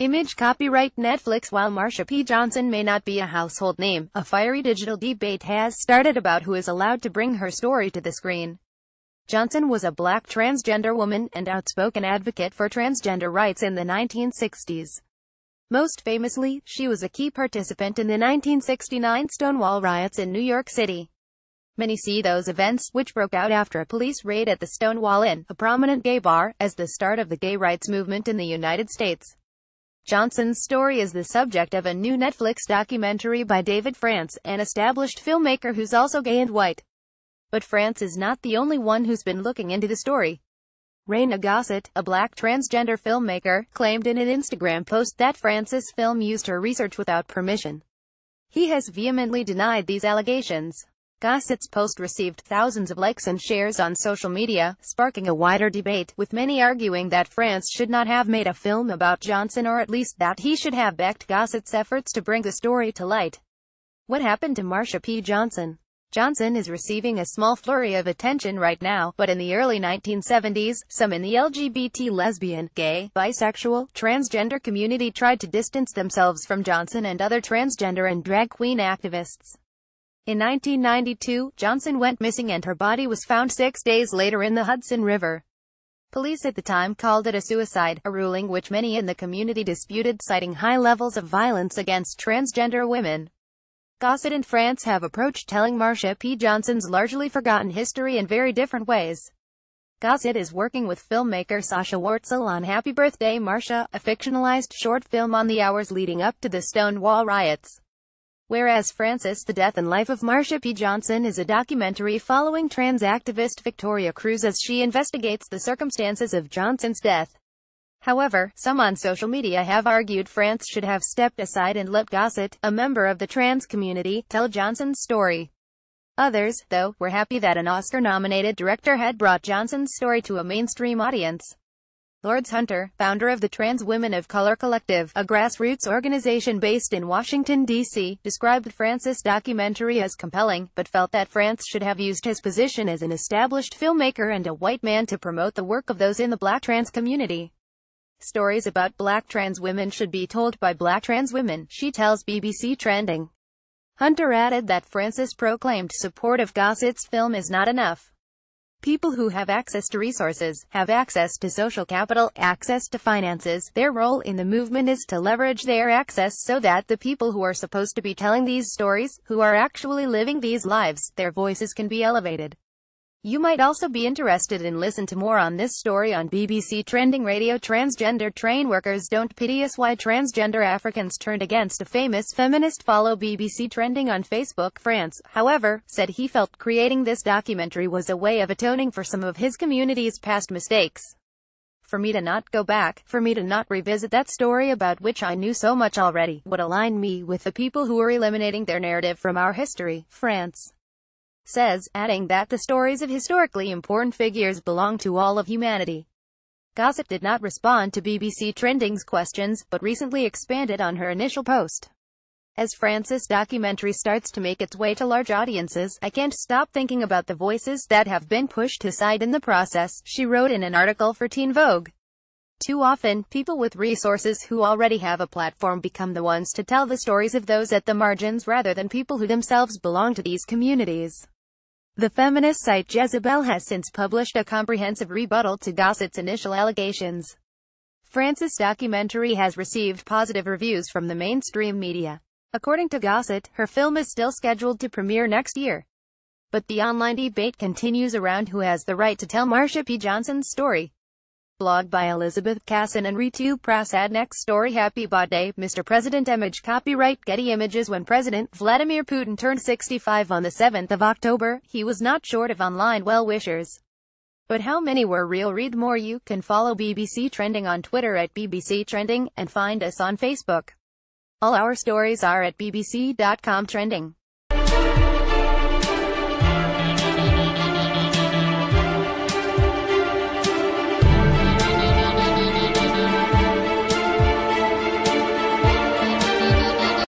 Image copyright Netflix While Marsha P. Johnson may not be a household name, a fiery digital debate has started about who is allowed to bring her story to the screen. Johnson was a black transgender woman and outspoken advocate for transgender rights in the 1960s. Most famously, she was a key participant in the 1969 Stonewall riots in New York City. Many see those events, which broke out after a police raid at the Stonewall Inn, a prominent gay bar, as the start of the gay rights movement in the United States. Johnson's story is the subject of a new Netflix documentary by David France, an established filmmaker who's also gay and white. But France is not the only one who's been looking into the story. Reina Gossett, a black transgender filmmaker, claimed in an Instagram post that France's film used her research without permission. He has vehemently denied these allegations. Gossett's post received thousands of likes and shares on social media, sparking a wider debate, with many arguing that France should not have made a film about Johnson or at least that he should have backed Gossett's efforts to bring the story to light. What happened to Marsha P. Johnson? Johnson is receiving a small flurry of attention right now, but in the early 1970s, some in the LGBT lesbian, gay, bisexual, transgender community tried to distance themselves from Johnson and other transgender and drag queen activists. In 1992, Johnson went missing and her body was found six days later in the Hudson River. Police at the time called it a suicide, a ruling which many in the community disputed citing high levels of violence against transgender women. Gossett and France have approached telling Marsha P. Johnson's largely forgotten history in very different ways. Gossett is working with filmmaker Sasha Wortzel on Happy Birthday Marsha, a fictionalized short film on the hours leading up to the Stonewall riots. Whereas France's The Death and Life of Marsha P. Johnson is a documentary following trans activist Victoria Cruz as she investigates the circumstances of Johnson's death. However, some on social media have argued France should have stepped aside and let Gossett, a member of the trans community, tell Johnson's story. Others, though, were happy that an Oscar-nominated director had brought Johnson's story to a mainstream audience. Lourdes Hunter, founder of the Trans Women of Color Collective, a grassroots organization based in Washington, D.C., described France's documentary as compelling, but felt that France should have used his position as an established filmmaker and a white man to promote the work of those in the black trans community. Stories about black trans women should be told by black trans women, she tells BBC Trending. Hunter added that France's proclaimed support of Gossett's film is not enough. People who have access to resources, have access to social capital, access to finances. Their role in the movement is to leverage their access so that the people who are supposed to be telling these stories, who are actually living these lives, their voices can be elevated. You might also be interested in listen to more on this story on BBC Trending Radio. Transgender train workers don't pity us. Why transgender Africans turned against a famous feminist. Follow BBC Trending on Facebook France, however, said he felt creating this documentary was a way of atoning for some of his community's past mistakes. For me to not go back, for me to not revisit that story about which I knew so much already, would align me with the people who are eliminating their narrative from our history, France says, adding that the stories of historically important figures belong to all of humanity. Gossett did not respond to BBC Trending's questions, but recently expanded on her initial post. As France's documentary starts to make its way to large audiences, I can't stop thinking about the voices that have been pushed aside in the process, she wrote in an article for Teen Vogue. Too often, people with resources who already have a platform become the ones to tell the stories of those at the margins rather than people who themselves belong to these communities. The feminist site Jezebel has since published a comprehensive rebuttal to Gossett's initial allegations. France's documentary has received positive reviews from the mainstream media. According to Gossett, her film is still scheduled to premiere next year. But the online debate continues around who has the right to tell Marsha P. Johnson's story. Blog by Elizabeth Cassin and Ritu Prasad Next story Happy birthday, Mr. President Image Copyright Getty Images When President Vladimir Putin turned 65 on the 7th of October, he was not short of online well-wishers. But how many were real? Read more You can follow BBC Trending on Twitter at BBC Trending, and find us on Facebook. All our stories are at bbc.com trending.